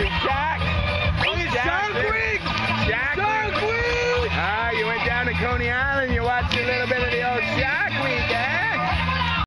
watching Jack. Oh, it's Jack. Week! Jack. Week! Ah, you went down to Coney Island. You watched a little bit